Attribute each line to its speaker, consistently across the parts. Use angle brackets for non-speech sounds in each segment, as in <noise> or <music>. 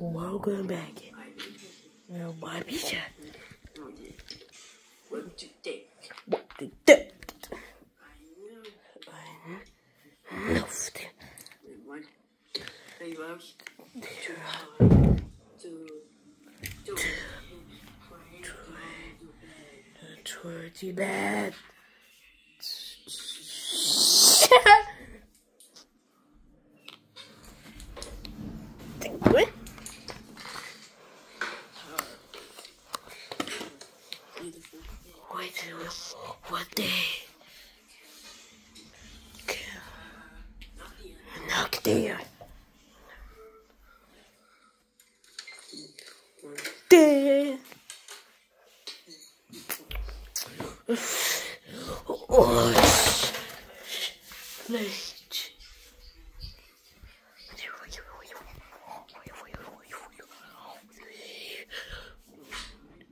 Speaker 1: Welcome back. Now, my pizza.
Speaker 2: What to take?
Speaker 1: What the duck? Luft.
Speaker 2: One. Three votes. Two. Two.
Speaker 1: Twenty bad. <laughs> <laughs> What?
Speaker 2: Beautiful.
Speaker 1: What day? Knock there.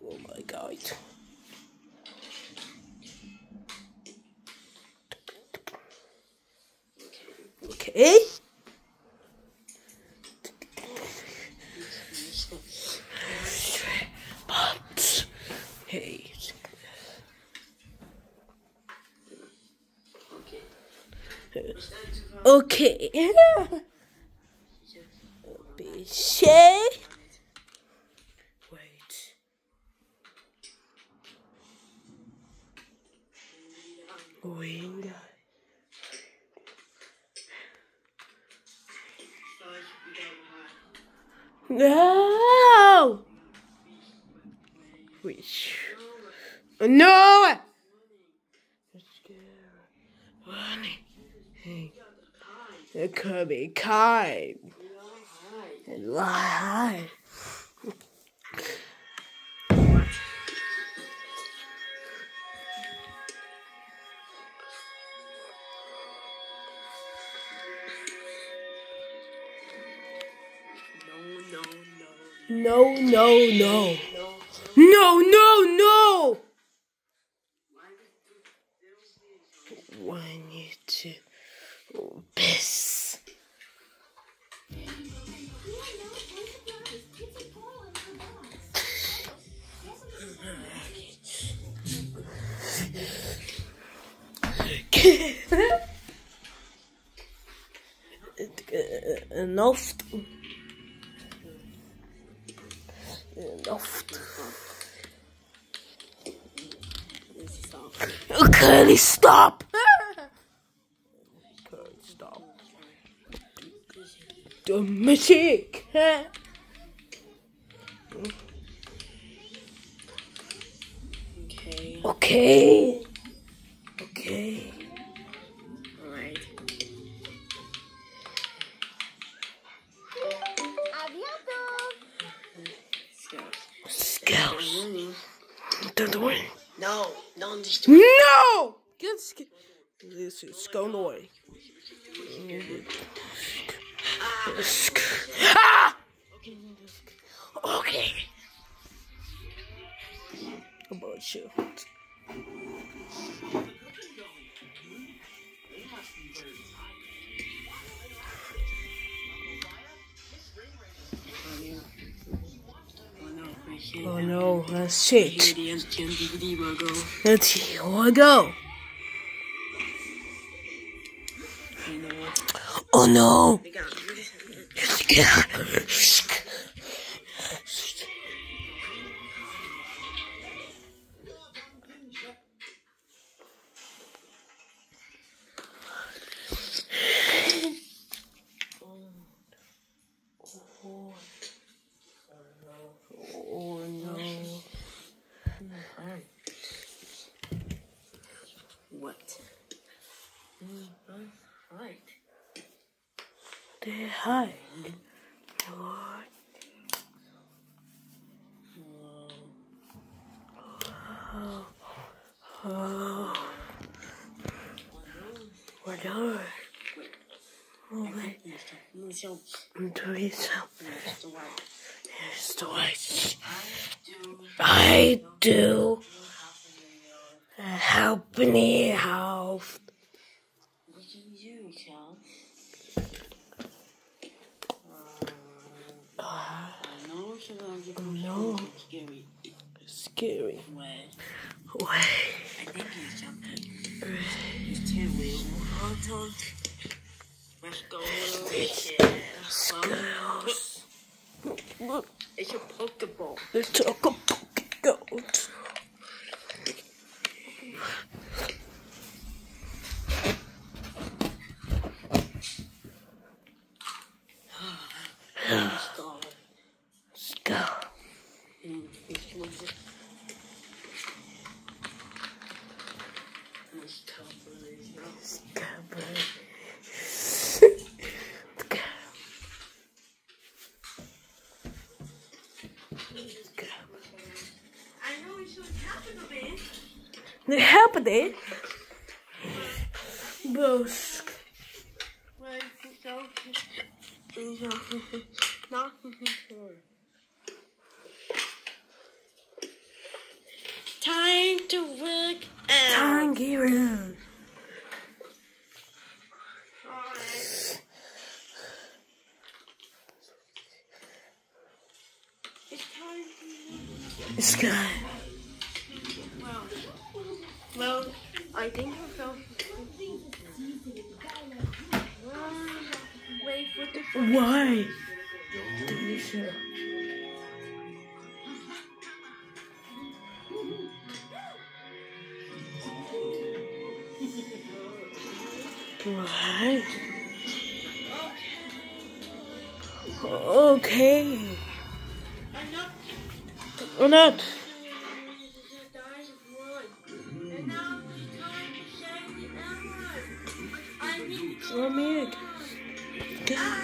Speaker 1: Oh my god. Okay. But hey. Okay. Be safe. No. Which? No. It could be kind. And lie.
Speaker 2: No. No, no,
Speaker 1: no. No. No. You to piss. <laughs> Enough. Can you stop? Can stop? The magic.
Speaker 2: Okay.
Speaker 1: Okay. Okay. Don't worry.
Speaker 2: No, don't destroy.
Speaker 1: No! Get sc- This is going away. Ah! Okay. About you?
Speaker 2: No, I can't.
Speaker 1: Oh no, that's it.
Speaker 2: The MTN DVD will go.
Speaker 1: Let's here we go.
Speaker 2: You know what?
Speaker 1: Oh no!
Speaker 2: They
Speaker 1: hide. What? Oh. What are? Oh. Here's the way. I do. Help me help.
Speaker 2: What can you do?
Speaker 1: No.
Speaker 2: Scary.
Speaker 1: Scary.
Speaker 2: Way.
Speaker 1: Way.
Speaker 2: I think he's jumping. He's. Hold on. Let's go. Yeah.
Speaker 1: Skulls. Look,
Speaker 2: It's a Pokeball.
Speaker 1: it's a goat.
Speaker 2: Let's go.
Speaker 1: Skull.
Speaker 2: Mm, which one's it? Let's cover this, you know? I know it should happen a bit.
Speaker 1: Det happened. Busk.
Speaker 2: Right, so, so, not sure. Time to work out.
Speaker 1: Tangerine.
Speaker 2: Alright. It's time to
Speaker 1: Sky.
Speaker 2: Well, well, I think I felt. Wait for the.
Speaker 1: Why? Delicious. Why? Okay.
Speaker 2: I'm not.
Speaker 1: Or not. Ah.